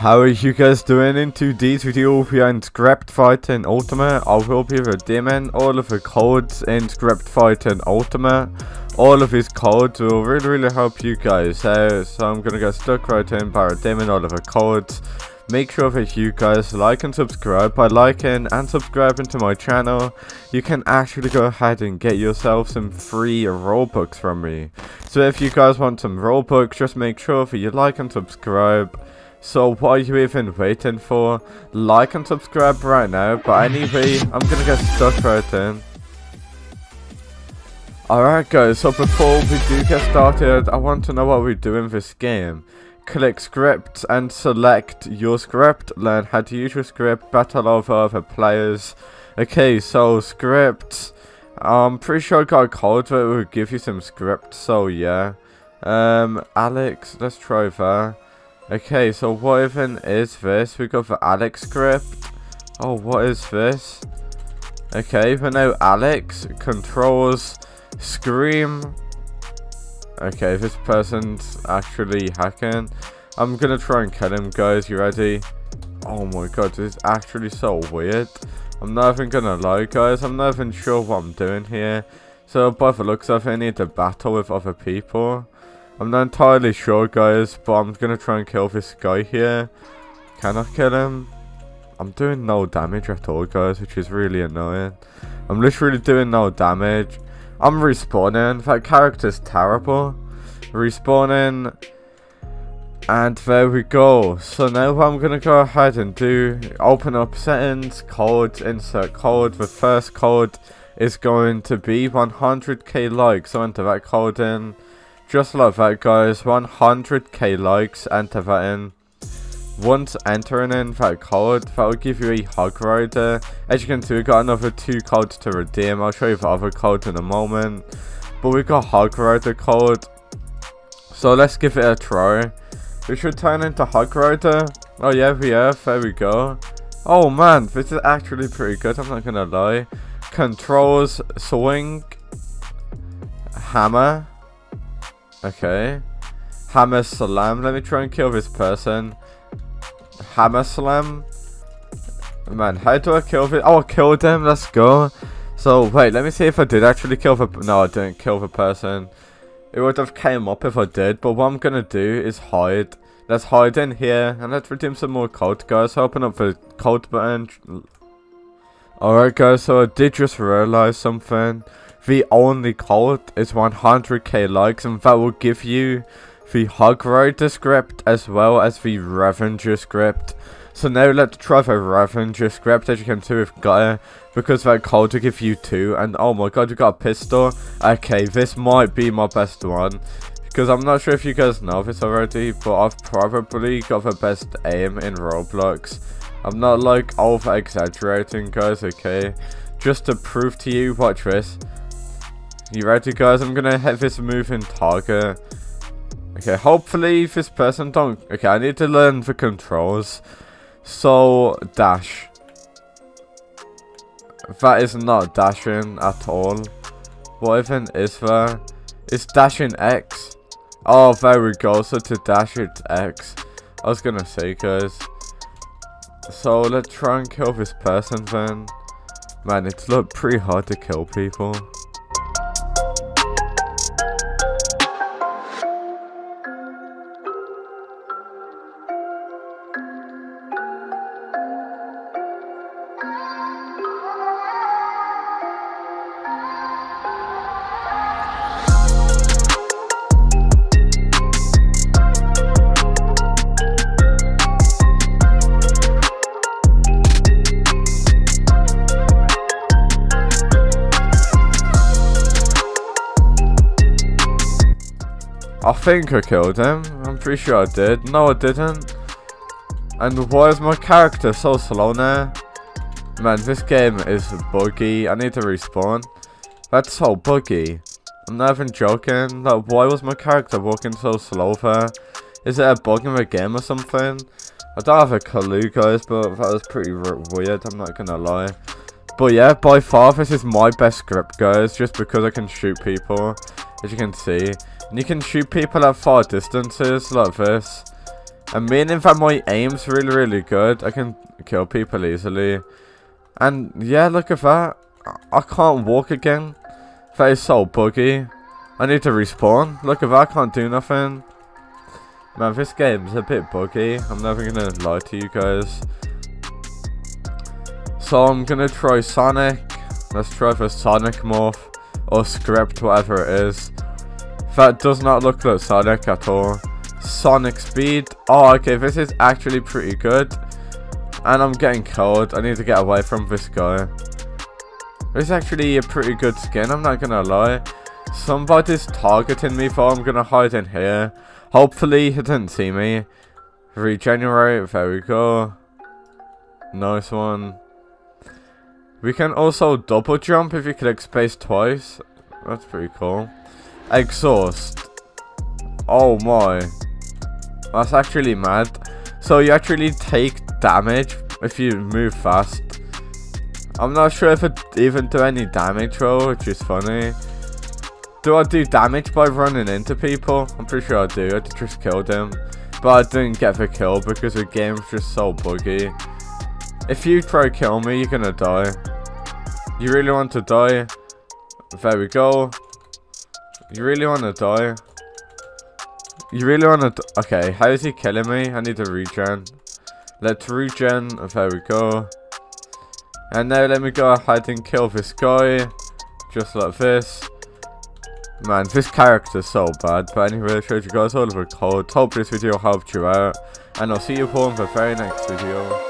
How are you guys doing in today's video we are in Script Fighting Ultimate. I will be redeeming all of the codes in Script Fighting Ultimate. All of these codes will really really help you guys out. So I'm gonna get stuck right in by redeeming all of the codes. Make sure that you guys like and subscribe. By liking and subscribing to my channel, you can actually go ahead and get yourself some free Robux from me. So if you guys want some Robux, just make sure that you like and subscribe. So what are you even waiting for? Like and subscribe right now. But anyway, I'm gonna get stuck right in. Alright guys, so before we do get started, I want to know what we do in this game. Click script and select your script. Learn how to use your script, battle over other players. Okay, so script. I'm pretty sure I got a code that will give you some script, so yeah. Um, Alex, let's try that. Okay, so what even is this? We got the Alex script. Oh, what is this? Okay, but now Alex controls Scream. Okay, this person's actually hacking. I'm gonna try and kill him, guys. You ready? Oh my god, this is actually so weird. I'm not even gonna lie, guys. I'm not even sure what I'm doing here. So, by the looks of it, I need to battle with other people. I'm not entirely sure, guys, but I'm gonna try and kill this guy here. Can I kill him? I'm doing no damage at all, guys, which is really annoying. I'm literally doing no damage. I'm respawning. That character's terrible. Respawning. And there we go. So now I'm going to go ahead and do, open up settings, codes, insert code. The first code is going to be 100k likes. So enter that code in. Just like that guys, 100k likes, enter that in. Once entering in that code, that will give you a hug rider. As you can see, we got another two codes to redeem. I'll show you the other codes in a moment. But we got hug rider code. So let's give it a try. We should turn into hug rider. Oh yeah, we have. There we go. Oh man, this is actually pretty good. I'm not gonna lie. Controls, swing, hammer. Okay. Hammer. Let me try and kill this person. Hammer. Man, how do I kill this? Oh, I killed him. Let's go. So, wait, let me see if I did actually kill the... No, I didn't kill the person. It would have came up if I did. But what I'm going to do is hide. Let's hide in here. And let's redeem some more code, guys. Open up the code button. Alright, guys. So, I did just realize something the only code is 100k likes and that will give you the Hug Rider script as well as the Revenger script. So now let's try the Revenger script as you can see got it because that code will give you two and oh my god you got a pistol. Okay this might be my best one because I'm not sure if you guys know this already but I've probably got the best aim in Roblox. I'm not like over exaggerating guys okay. Just to prove to you watch this. You ready guys? I'm gonna hit this moving target. Okay, hopefully this person don't... Okay, I need to learn the controls. So, dash. That is not dashing at all. What even is there? It's dashing X. Oh, there we go. So to dash it's X. I was gonna say guys. So let's try and kill this person then. Man, it's look pretty hard to kill people. I think I killed him. I'm pretty sure I did. No, I didn't. And why is my character so slow now? Man, this game is buggy. I need to respawn. That's so buggy. I'm not even joking. Like, why was my character walking so slow there? Is it a bug in the game or something? I don't have a clue, guys, but that was pretty weird. I'm not gonna lie. But yeah, by far, this is my best script, guys. Just because I can shoot people, as you can see. And you can shoot people at far distances like this. And meaning that my aim's really, really good. I can kill people easily. And yeah, look at that. I can't walk again. That is so buggy. I need to respawn. Look at that, I can't do nothing. Man, this game's a bit buggy. I'm never gonna lie to you guys. So I'm gonna try Sonic. Let's try for Sonic Morph. Or Script, whatever it is. That does not look like Sonic at all. Sonic Speed. Oh, okay, this is actually pretty good. And I'm getting cold. I need to get away from this guy. This is actually a pretty good skin, I'm not gonna lie. Somebody's targeting me, so I'm gonna hide in here. Hopefully, he didn't see me. Regenerate, there we go. Nice one. We can also double jump if you click space twice. That's pretty cool. Exhaust. Oh my. That's actually mad. So you actually take damage if you move fast. I'm not sure if it even do any damage though, which is funny. Do I do damage by running into people? I'm pretty sure I do. I just killed him. But I didn't get the kill because the game's just so buggy. If you try to kill me, you're gonna die. You really want to die? There we go. You really want to die? You really want to... Okay, how is he killing me? I need to regen. Let's regen. There we go. And now let me go ahead and kill this guy. Just like this. Man, this character's so bad. But anyway, I showed you guys all of the code. Hope this video helped you out. And I'll see you all in the very next video.